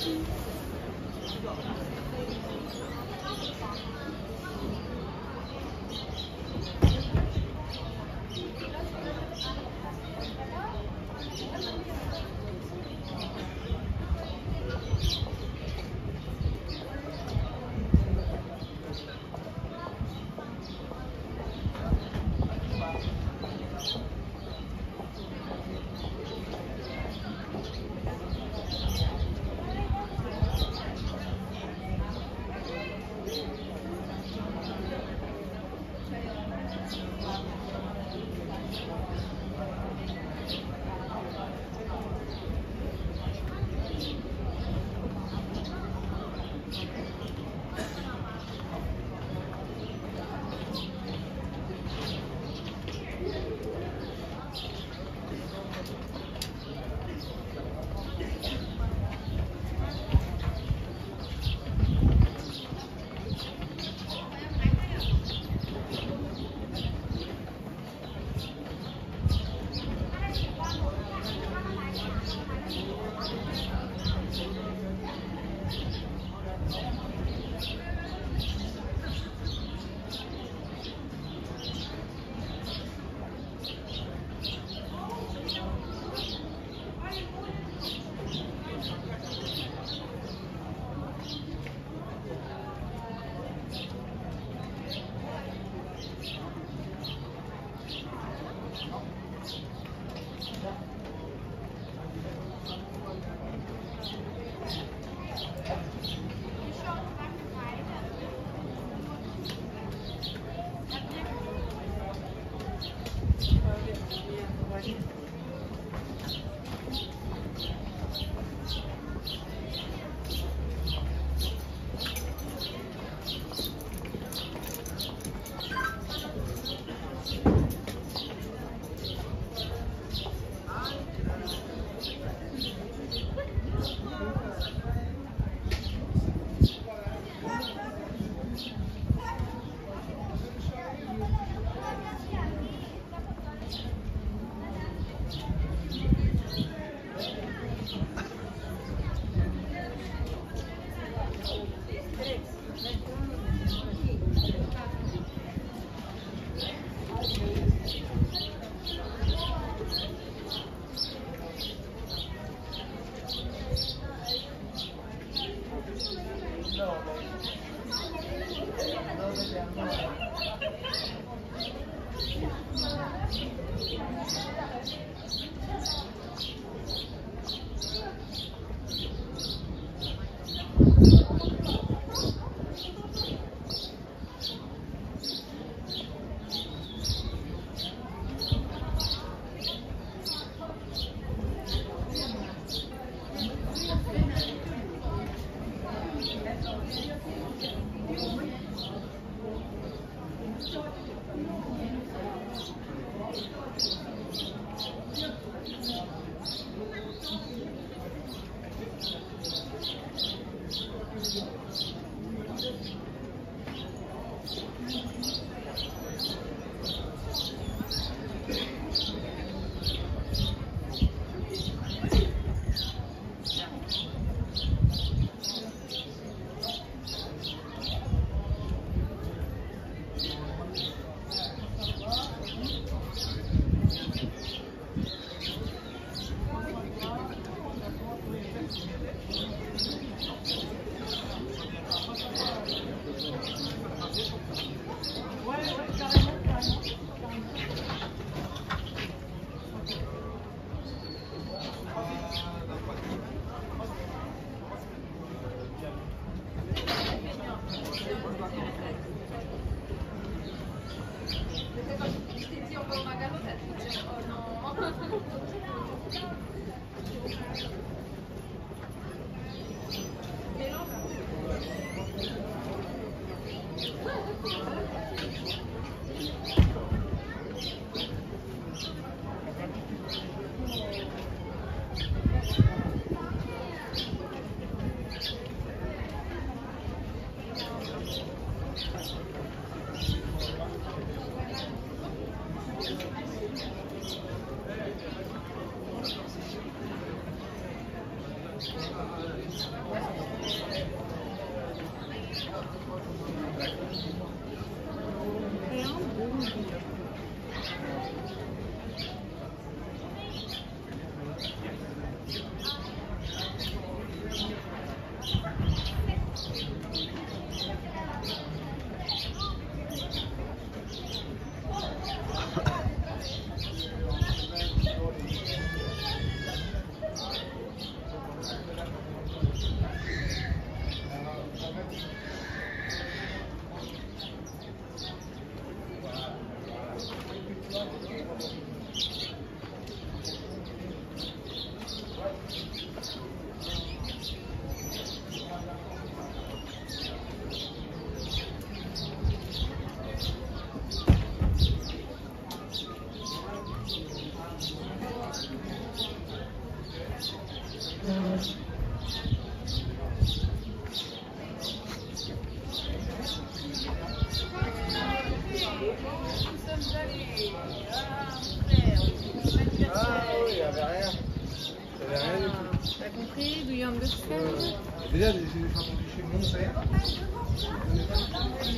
tarde.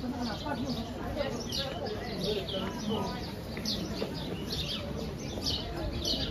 Thank you.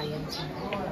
appliance.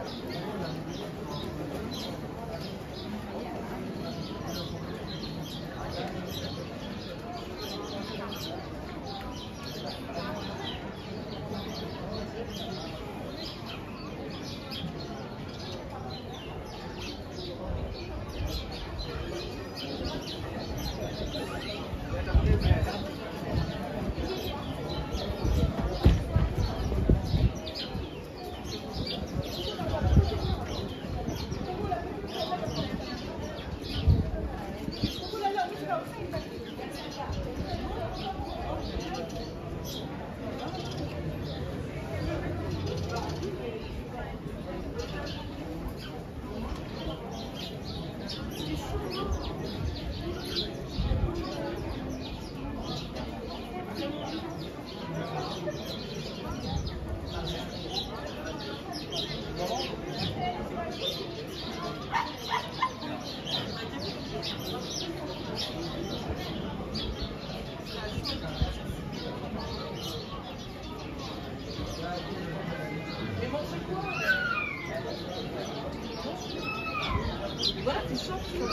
champion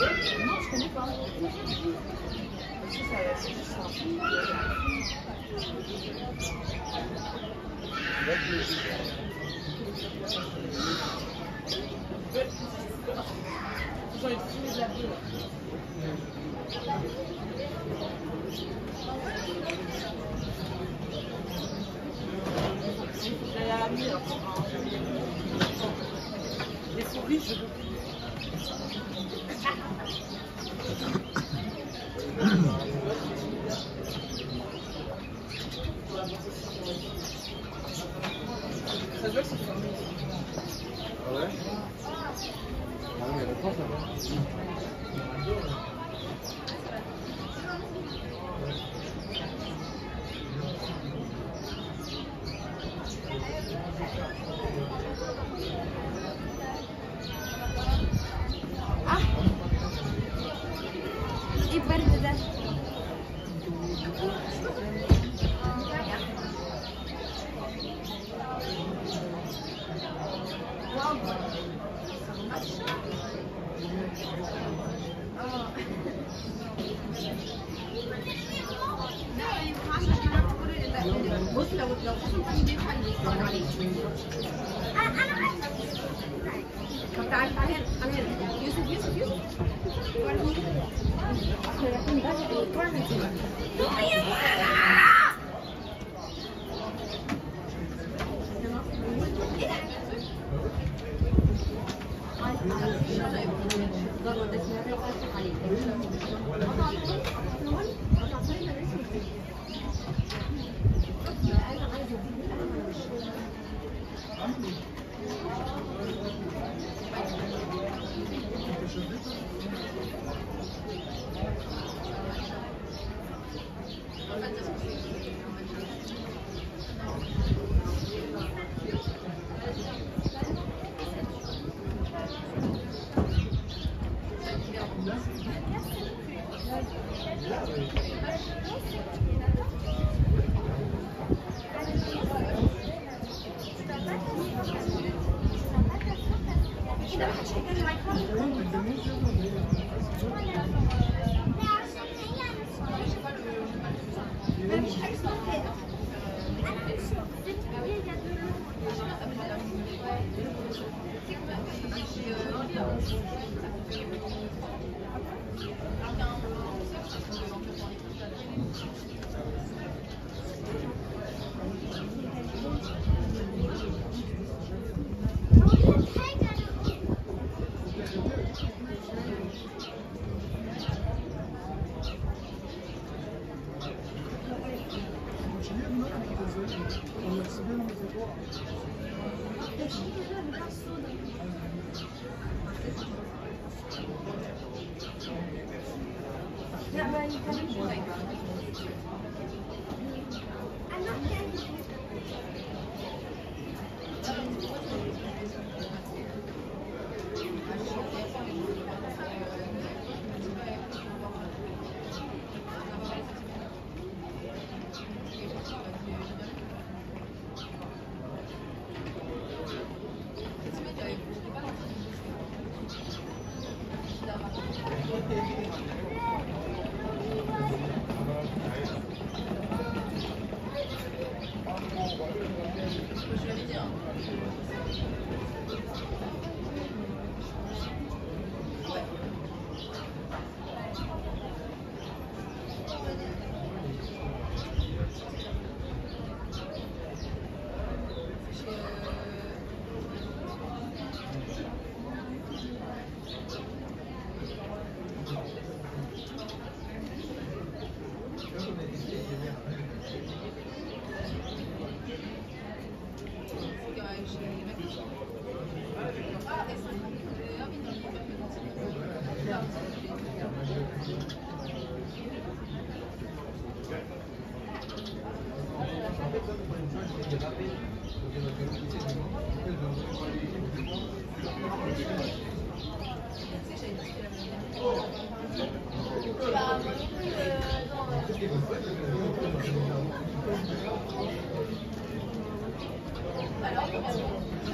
Non, je connais pas. C'est de de.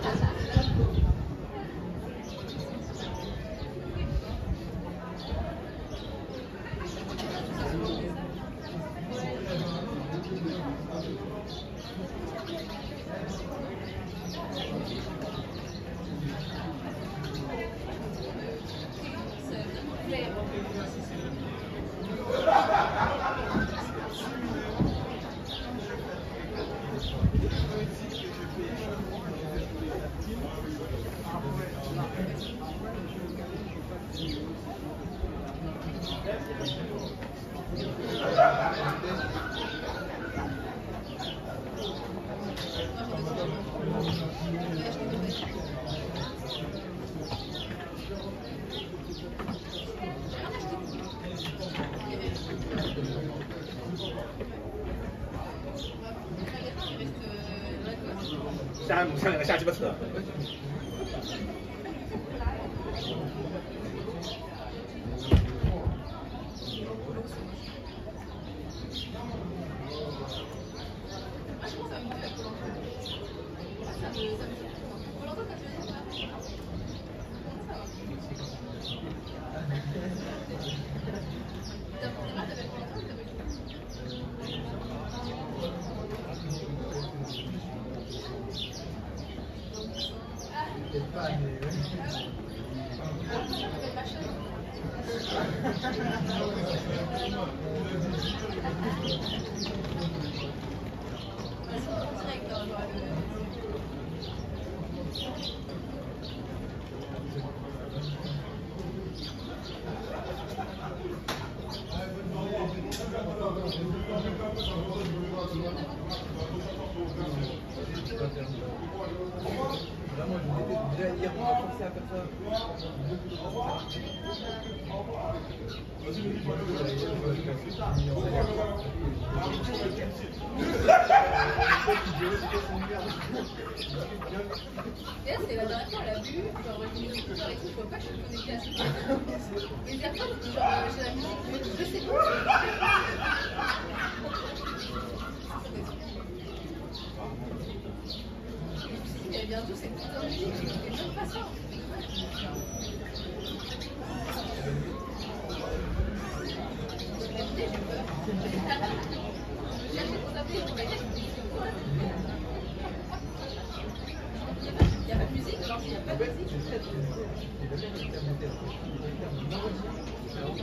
pasar. 他母上两个下鸡巴扯。On a pensé à c'est la dernière fois, je vois pas que je suis connectée à ce genre, j'ai la musique, je, je sais pas. A bientôt cette petite musique, même pas ça. J'ai je c'est il n'y a pas de musique, genre il n'y a pas de musique. Oh,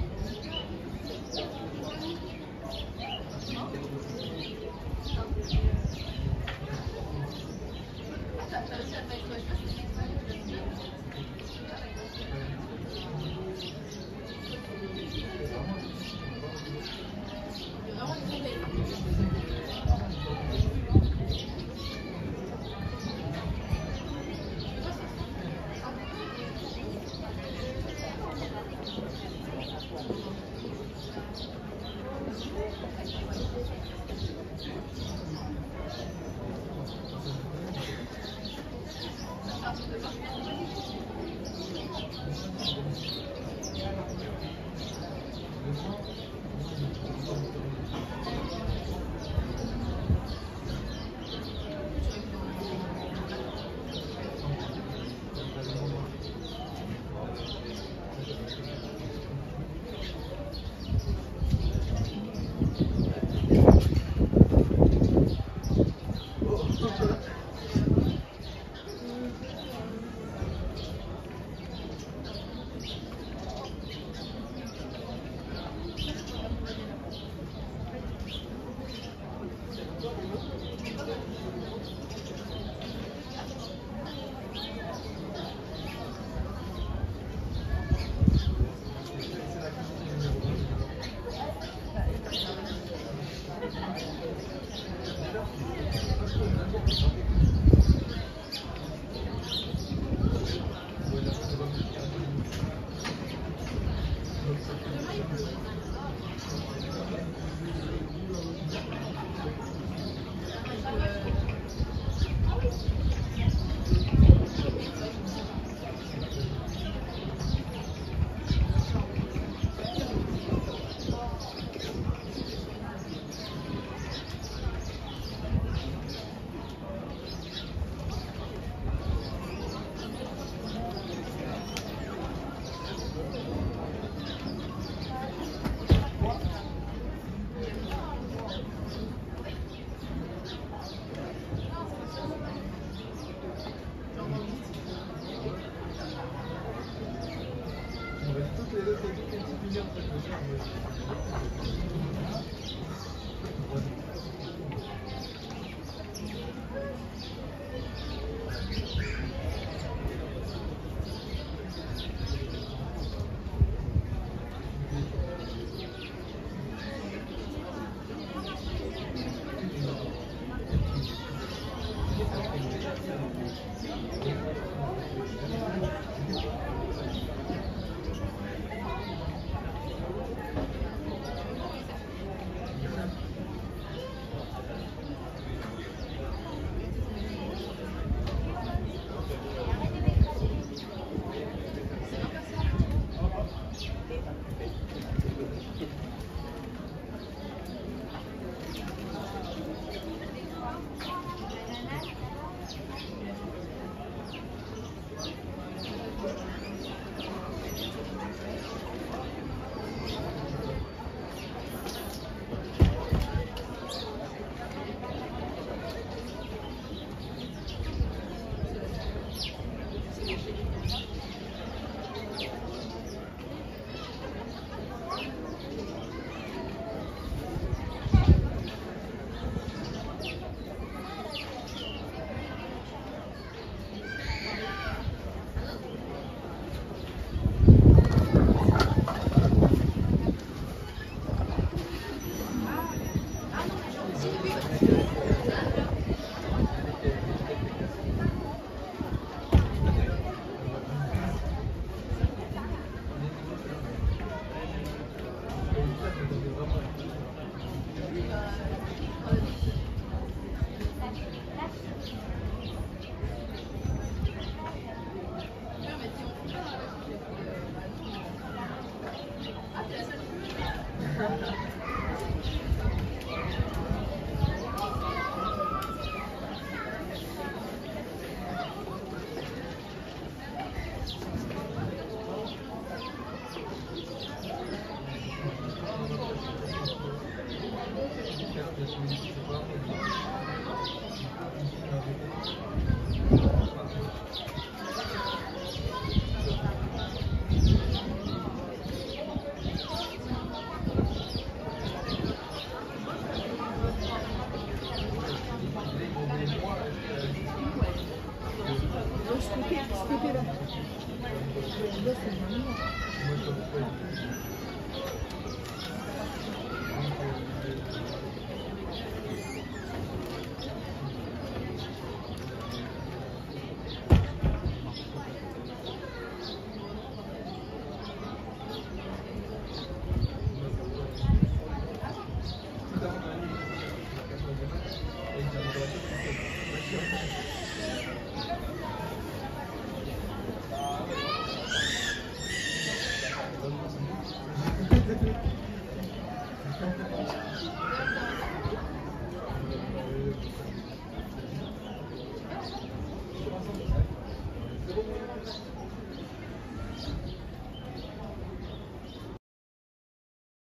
This means the problem.